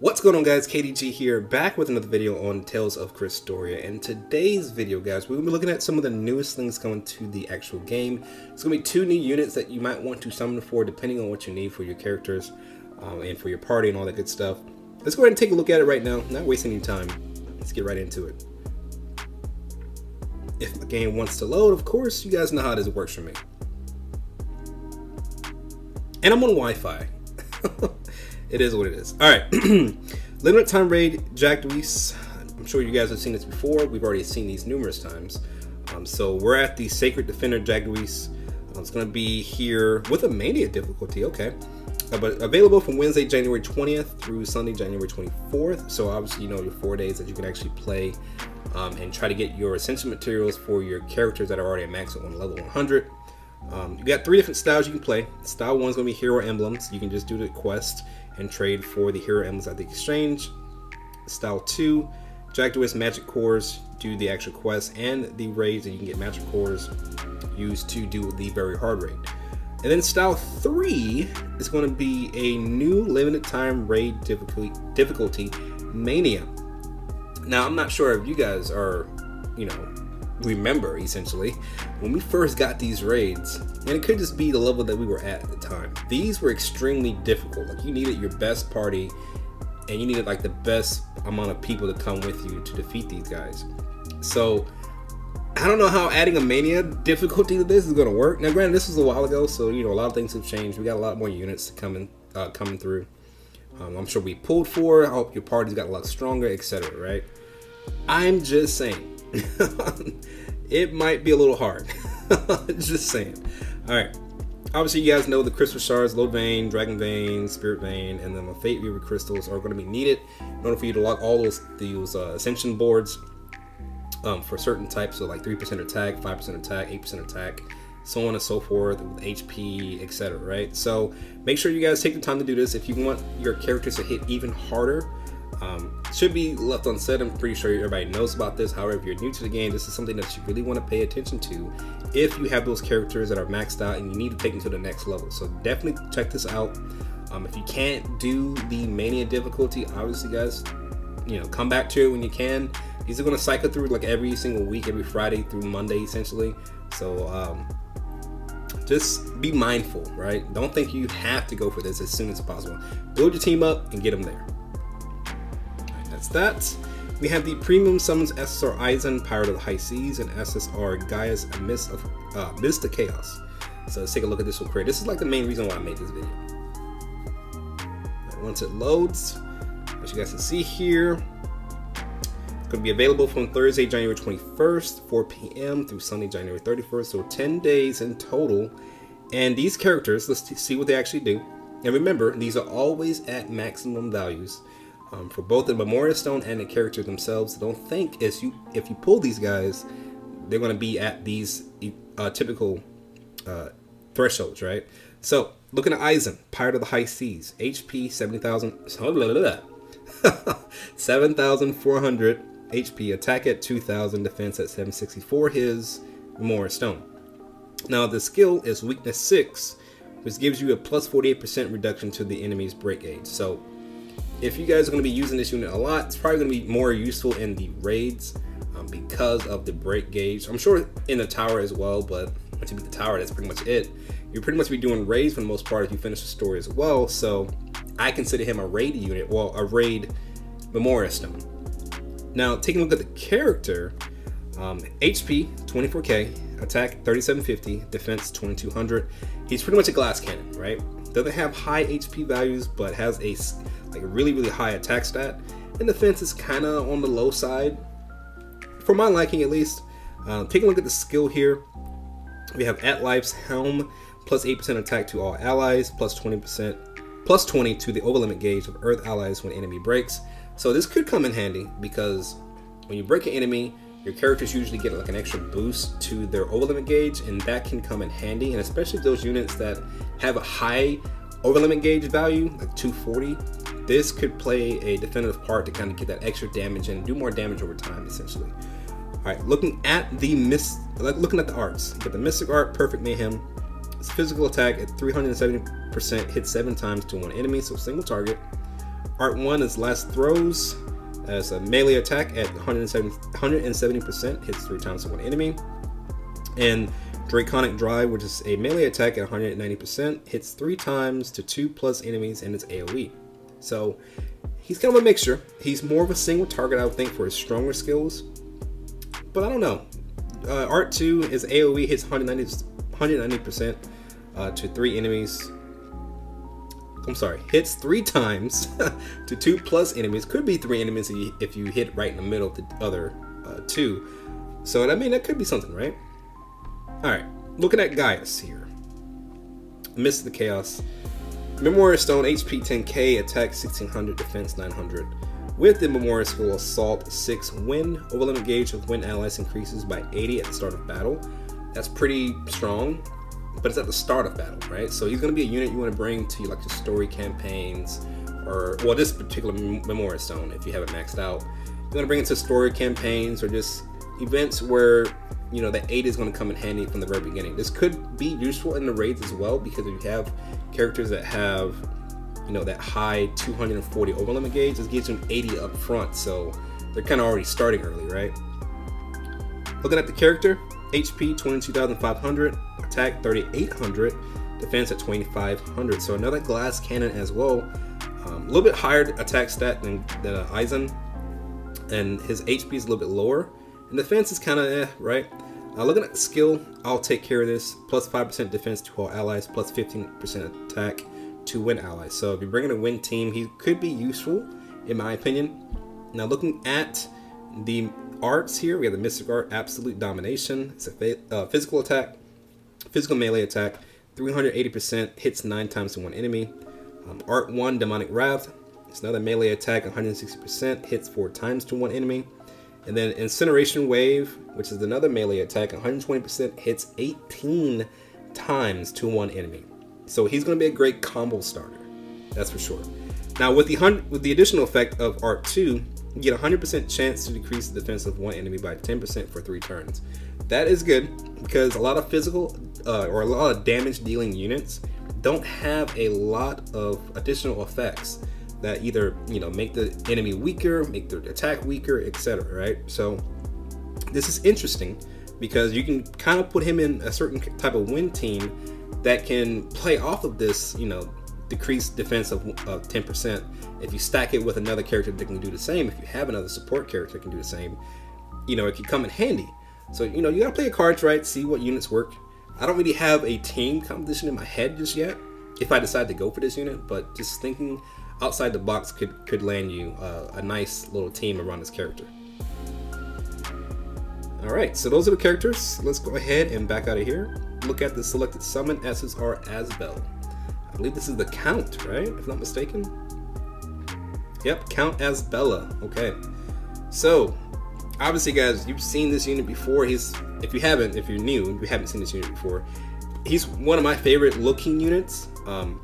What's going on guys, KDG here, back with another video on Tales of Crestoria. In today's video guys, we're going to be looking at some of the newest things coming to the actual game. It's going to be two new units that you might want to summon for depending on what you need for your characters um, and for your party and all that good stuff. Let's go ahead and take a look at it right now, not wasting any time. Let's get right into it. If the game wants to load, of course, you guys know how this works for me. And I'm on Wi-Fi. it is what it is. All right, limited time raid Jagdwis. I'm sure you guys have seen this before. We've already seen these numerous times. Um, so we're at the Sacred Defender Jagdwis. Um, it's going to be here with a Mania difficulty. Okay. Uh, but available from Wednesday, January 20th through Sunday, January 24th. So obviously, you know, your four days that you can actually play um, and try to get your essential materials for your characters that are already at max on level 100. Um, you got three different styles you can play. Style one is going to be hero emblems. You can just do the quest and trade for the hero emblems at the exchange. Style 2, Jagdwis magic cores, do the actual quest and the raids, and you can get magic cores used to do the very hard raid. And then style 3 is going to be a new limited time raid difficulty, difficulty Mania. Now, I'm not sure if you guys are, you know, remember essentially when we first got these raids and it could just be the level that we were at at the time these were extremely difficult. Like you needed your best party and you needed like the best amount of people to come with you to defeat these guys. So i don't know how adding a mania difficulty to this is going to work. Now granted this was a while ago so you know a lot of things have changed. We got a lot more units coming uh, coming through. Um, i'm sure we pulled for i hope your party's got a lot stronger etc right? I'm just saying it might be a little hard. Just saying. All right. Obviously, you guys know the crystal shards, Load Vein, Dragon Vein, Spirit Vein, and then the Fate viewer crystals are going to be needed in order for you to lock all those those uh, Ascension boards um, for certain types, so like 3% attack, 5% attack, 8% attack, so on and so forth, HP, etc. Right? So make sure you guys take the time to do this. If you want your characters to hit even harder, um, should be left unsaid. I'm pretty sure everybody knows about this. However, if you're new to the game, this is something that you really want to pay attention to if you have those characters that are maxed out and you need to take them to the next level. So definitely check this out. Um, if you can't do the mania difficulty, obviously, guys, you know, come back to it when you can. These are going to cycle through like every single week, every Friday through Monday, essentially. So um, just be mindful, right? Don't think you have to go for this as soon as possible. Build your team up and get them there that's that. We have the premium summons SSR Eizen, Pirate of the High Seas, and SSR Gaius, Mist of uh, Mist of Chaos. So let's take a look at this real quick. This is like the main reason why I made this video. Once it loads, as you guys can see here, it's going to be available from Thursday, January 21st, 4 p.m. through Sunday, January 31st. So 10 days in total. And these characters, let's see what they actually do. And remember, these are always at maximum values um, for both the Memorial Stone and the character themselves. Don't think as you if you pull these guys, they're going to be at these uh, typical uh, thresholds, right? So looking at Eizen, Pirate of the High Seas, HP 70,000, 7,400 HP, attack at 2,000, defense at 764. His Memorial Stone. Now the skill is weakness 6, which gives you a plus 48% reduction to the enemy's break. So if you guys are going to be using this unit a lot, it's probably going to be more useful in the raids um, because of the break gauge. I'm sure in the tower as well, but once you beat the tower, that's pretty much it. You're pretty much be doing raids for the most part if you finish the story as well. So I consider him a raid unit, well, a raid Memorial Stone. Now, taking a look at the character, um, HP 24k, attack 3750, defense 2200. He's pretty much a glass cannon, right? Doesn't have high HP values, but has a like a really, really high attack stat. And defense is kind of on the low side, for my liking at least. Uh, take a look at the skill here. We have At Life's Helm, plus 8% attack to all allies, plus 20%, plus 20 to the overlimit gauge of Earth allies when enemy breaks. So this could come in handy because when you break an enemy, your characters usually get like an extra boost to their overlimit gauge, and that can come in handy. And especially those units that have a high overlimit gauge value, like 240, this could play a definitive part to kind of get that extra damage and do more damage over time, essentially. All right, looking at the miss, looking at the arts, you got the Mystic Art, Perfect Mayhem. Its physical attack at 370% hits seven times to one enemy, so single target. Art 1 is Last Throws as a melee attack at 170, 170%, hits three times to one enemy. And Draconic Drive, which is a melee attack at 190%, hits three times to two plus enemies and it's AoE. So he's kind of a mixture. He's more of a single target, I would think, for his stronger skills. But I don't know. Uh, Art 2 is AoE, hits 190, 190% uh, to three enemies. I'm sorry, hits three times to two plus enemies. Could be three enemies if you hit right in the middle of the other uh, two. So, I mean, that could be something, right? Alright, looking at Gaius here. Mist the Chaos. Memoria Stone, HP 10k, attack 1600, defense 900. With the Memoria Skill, Assault 6 win. Overlimit gauge of win allies increases by 80 at the start of battle. That's pretty strong, but it's at the start of battle, right? So he's going to be a unit you want to bring to like the story campaigns, or well, this particular Memoria Stone, if you have it maxed out. You want to bring it to story campaigns or just events where you know that 8 is going to come in handy from the very beginning. This could be useful in the raids as well because if you have characters that have you know that high 240 overlimit gauge, this gives them 80 up front, so they're kind of already starting early, right? Looking at the character, HP 22,500, attack 3,800, defense at 2,500. So another glass cannon as well. Um, a little bit higher attack stat than, than Eizen, and his HP is a little bit lower. And defense is kind of eh, right? Uh, looking at skill, I'll take care of this. Plus 5% defense to all allies, plus 15% attack to win allies. So if you're bringing a win team, he could be useful, in my opinion. Now looking at the arts here, we have the Mystic Art, Absolute Domination. It's a uh, physical attack, physical melee attack, 380%, hits 9 times to one enemy. Um, art 1, Demonic Wrath. It's another melee attack, 160%, hits 4 times to one enemy. And then Incineration Wave, which is another melee attack, 120% hits 18 times to one enemy. So he's going to be a great combo starter. That's for sure. Now with the with the additional effect of Art 2, you get a 100% chance to decrease the defense of one enemy by 10% for 3 turns. That is good because a lot of physical uh, or a lot of damage dealing units don't have a lot of additional effects that either you know make the enemy weaker, make their attack weaker, etc. Right? So this is interesting because you can kind of put him in a certain type of win team that can play off of this, you know, decreased defense of, of 10%. If you stack it with another character that can do the same, if you have another support character that can do the same, you know, it could come in handy. So, you know, you gotta play your cards right, see what units work. I don't really have a team composition in my head just yet, if I decide to go for this unit, but just thinking outside the box could, could land you uh, a nice little team around this character. Alright, so those are the characters. Let's go ahead and back out of here. Look at the selected summon SSR Asbel. I believe this is the Count, right? If not mistaken. Yep, Count Asbella. Okay. So, obviously guys, you've seen this unit before. He's if you haven't, if you're new, you haven't seen this unit before, he's one of my favorite looking units. Um,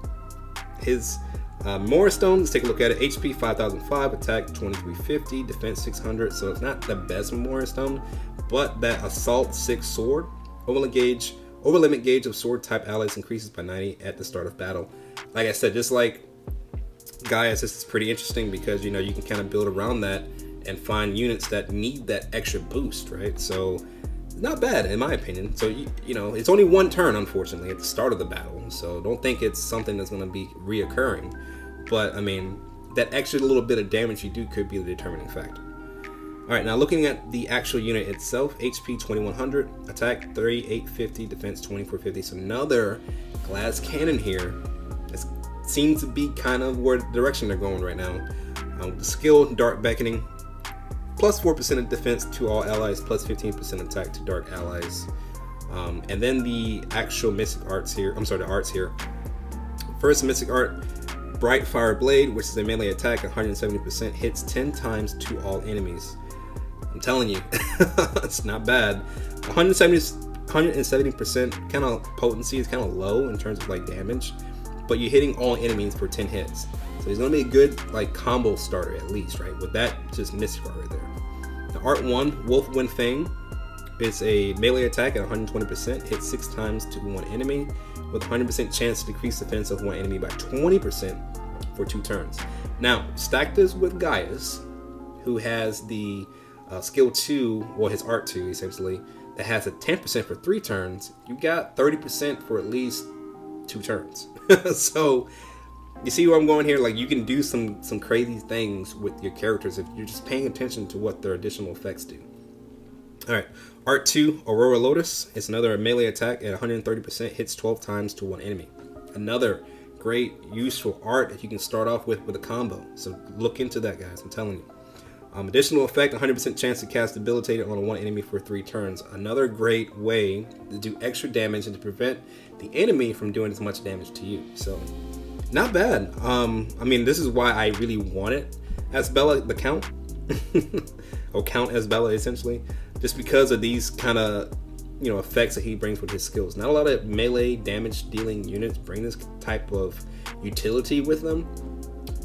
his uh, Morris Stone, let's take a look at it. HP 5005, attack 2350, defense 600. So it's not the best Morris Stone, but that Assault 6 sword, overlimit gauge, overlimit gauge of sword type allies increases by 90 at the start of battle. Like I said, just like Gaius, this is pretty interesting because you know you can kind of build around that and find units that need that extra boost, right? So not bad in my opinion. So you, you know, it's only one turn, unfortunately, at the start of the battle. So don't think it's something that's going to be reoccurring. But I mean, that extra little bit of damage you do could be the determining factor. All right, now looking at the actual unit itself, HP 2100, attack 3850, defense 2450. So another glass cannon here. It seems to be kind of where the direction they're going right now. Um, the skill, Dark Beckoning, plus 4% of defense to all allies, plus 15% attack to dark allies. Um, and then the actual Mystic Arts here, I'm sorry, the arts here. First Mystic Art, Bright Fire Blade, which is a melee attack, 170%, hits 10 times to all enemies. I'm telling you, it's not bad. 170, 170% kind of potency is kind of low in terms of like damage, but you're hitting all enemies for 10 hits. So he's gonna be a good like combo starter at least, right? With that just Art right there. The Art 1, Wolf Wind Fang, is a melee attack at 120%, hits 6 times to one enemy, with 100% chance to decrease defense of one enemy by 20% for two turns. Now, stack this with Gaius, who has the uh, skill 2, well, his art 2 essentially, that has a 10% for three turns. You got 30% for at least two turns. so, you see where I'm going here? Like, you can do some, some crazy things with your characters if you're just paying attention to what their additional effects do. Alright, Art 2, Aurora Lotus. It's another melee attack at 130%, hits 12 times to one enemy. Another great, useful art that you can start off with with a combo. So look into that, guys. I'm telling you. Um, additional effect, 100% chance to cast debilitated on one enemy for three turns. Another great way to do extra damage and to prevent the enemy from doing as much damage to you. So, not bad. Um, I mean, this is why I really want it as Bella the Count, or Count as Bella essentially, just because of these kind of you know effects that he brings with his skills. Not a lot of melee damage dealing units bring this type of utility with them,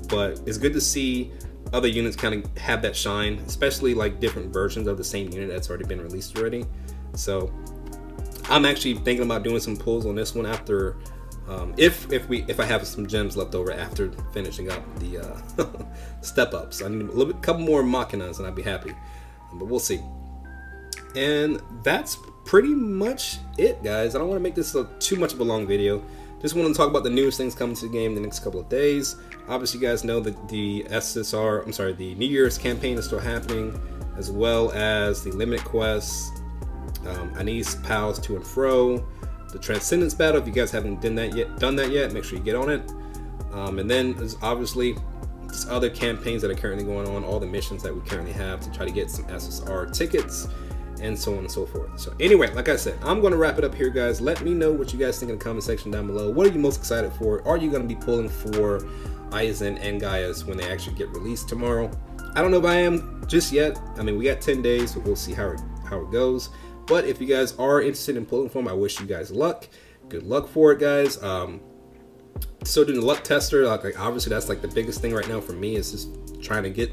but it's good to see other units kind of have that shine, especially like different versions of the same unit that's already been released already. So I'm actually thinking about doing some pulls on this one after, um, if if we if I have some gems left over after finishing up the uh, step ups. I need a little bit, couple more machinas and I'd be happy, but we'll see. And that's pretty much it, guys. I don't want to make this a, too much of a long video. Just want to talk about the newest things coming to the game in the next couple of days. Obviously, you guys know that the SSR, I'm sorry, the New Year's campaign is still happening, as well as the limited quests, um, Anise pals to and fro, the Transcendence battle. If you guys haven't done that yet, done that yet, make sure you get on it. Um, and then there's obviously other campaigns that are currently going on, all the missions that we currently have to try to get some SSR tickets and so on and so forth. So anyway, like I said, I'm going to wrap it up here, guys. Let me know what you guys think in the comment section down below. What are you most excited for? Are you going to be pulling for Eizen and Gaius when they actually get released tomorrow? I don't know if I am just yet. I mean, we got 10 days, so we'll see how it, how it goes. But if you guys are interested in pulling for them, I wish you guys luck. Good luck for it, guys. Um, still doing the luck tester. Like, like obviously, that's like the biggest thing right now for me is just trying to get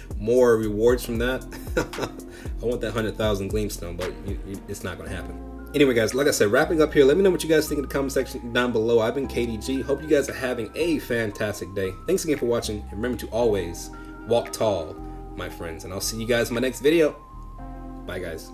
more rewards from that. I want that 100,000 Gleamstone, but you, you, it's not going to happen. Anyway, guys, like I said, wrapping up here, let me know what you guys think in the comment section down below. I've been KDG. Hope you guys are having a fantastic day. Thanks again for watching. And remember to always walk tall, my friends. And I'll see you guys in my next video. Bye, guys.